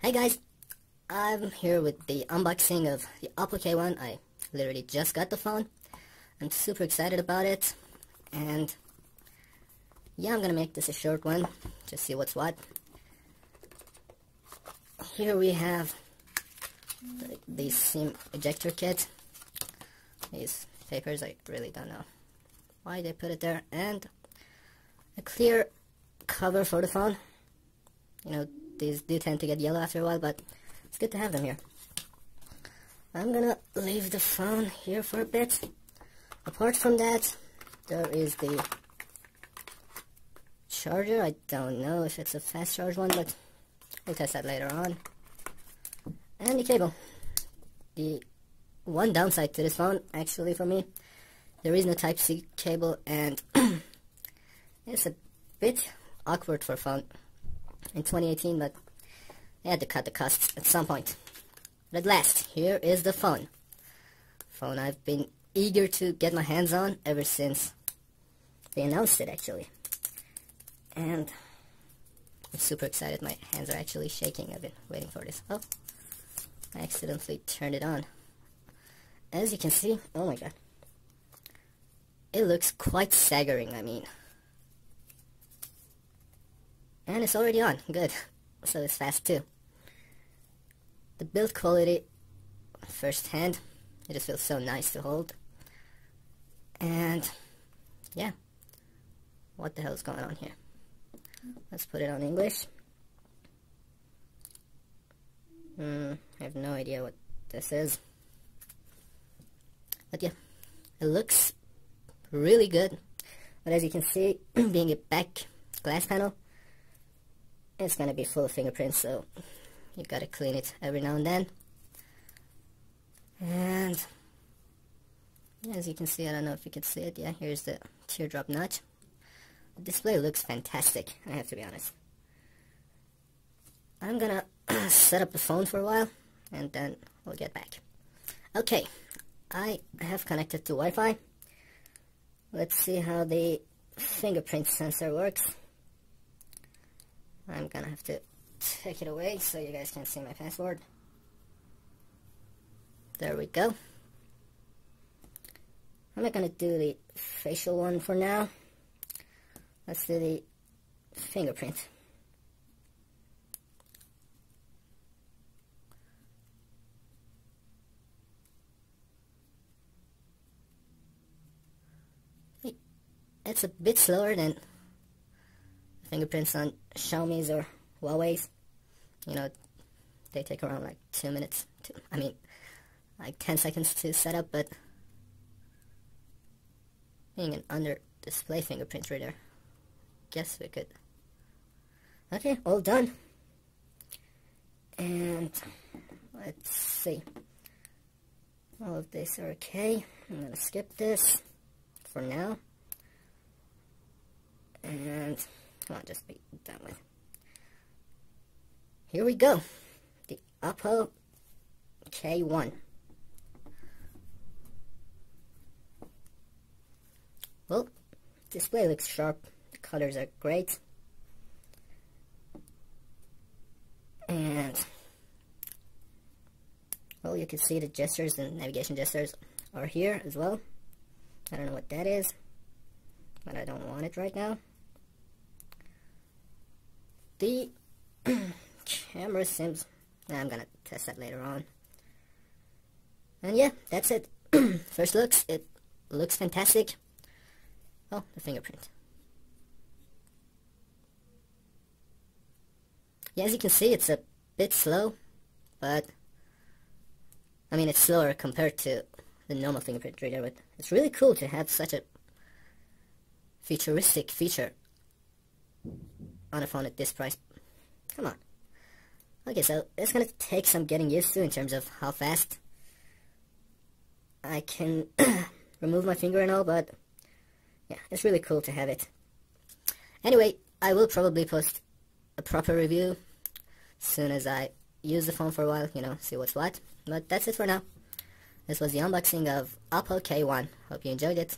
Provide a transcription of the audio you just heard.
Hey guys, I'm here with the unboxing of the Oppo K1. I literally just got the phone. I'm super excited about it. And yeah, I'm gonna make this a short one. Just see what's what. Here we have the, the SIM ejector kit. These papers, I really don't know why they put it there. And a clear cover for the phone. You know, these do tend to get yellow after a while, but it's good to have them here. I'm gonna leave the phone here for a bit. Apart from that, there is the charger. I don't know if it's a fast charge one, but we'll test that later on. And the cable. The one downside to this phone, actually for me, there is no Type-C cable and it's a bit awkward for phone in 2018, but they had to cut the costs at some point. But at last, here is the phone. Phone I've been eager to get my hands on ever since they announced it, actually. And I'm super excited. My hands are actually shaking. I've been waiting for this. Oh, I accidentally turned it on. As you can see, oh my god. It looks quite staggering, I mean. And it's already on. Good. So it's fast too. The build quality, first hand, it just feels so nice to hold. And, yeah. What the hell is going on here? Let's put it on English. Hmm, I have no idea what this is. But yeah, it looks really good. But as you can see, being a back glass panel, it's gonna be full of fingerprints so you gotta clean it every now and then. And as you can see I don't know if you can see it yeah here's the teardrop notch. The display looks fantastic I have to be honest. I'm gonna set up the phone for a while and then we'll get back. Okay I have connected to Wi-Fi. Let's see how the fingerprint sensor works I'm gonna have to take it away so you guys can see my password. There we go. I'm not gonna do the facial one for now. Let's do the fingerprint. It's a bit slower than fingerprints on Xiaomi's or Huawei's. You know, they take around like two minutes. To, I mean, like 10 seconds to set up, but being an under display fingerprint reader, guess we could. Okay, all done. And let's see. All of this are okay. I'm gonna skip this for now. And Come on, just be done with. Here we go. The Oppo K1. Well, display looks sharp. The colors are great. And, well, you can see the gestures and navigation gestures are here as well. I don't know what that is, but I don't want it right now the camera seems I'm gonna test that later on. And yeah that's it. First looks it looks fantastic. Oh the fingerprint. Yeah as you can see it's a bit slow but I mean it's slower compared to the normal fingerprint reader but it's really cool to have such a futuristic feature on a phone at this price. Come on. Okay, so it's gonna take some getting used to in terms of how fast I can remove my finger and all, but yeah, it's really cool to have it. Anyway, I will probably post a proper review soon as I use the phone for a while, you know, see what's what. But that's it for now. This was the unboxing of Oppo K1. Hope you enjoyed it.